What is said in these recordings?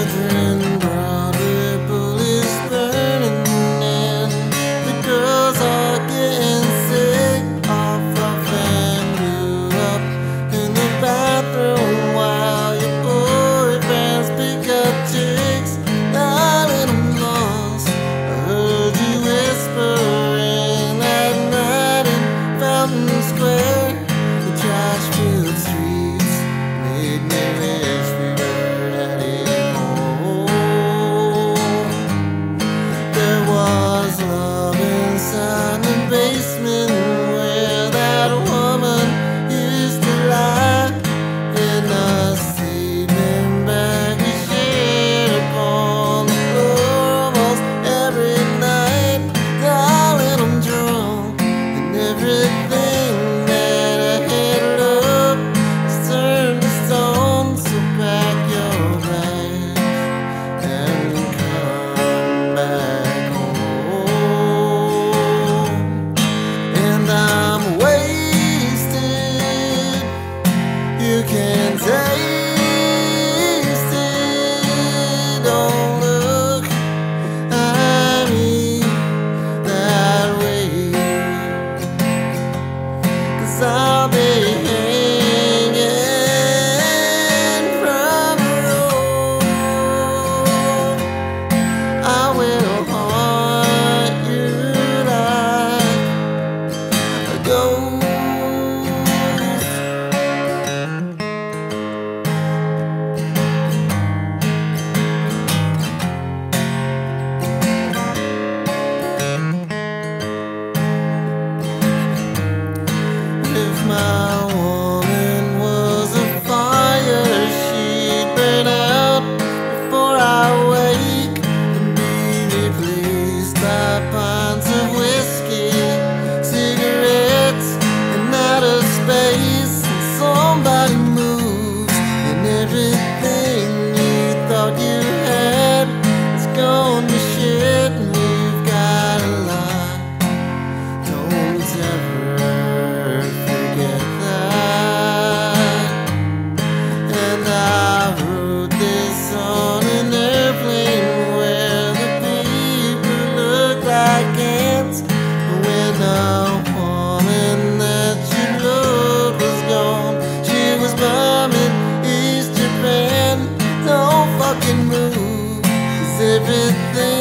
Catherine everything.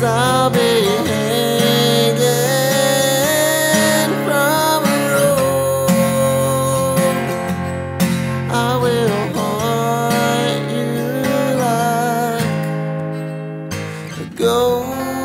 sabe hanging from a rope. I will haunt you like a ghost.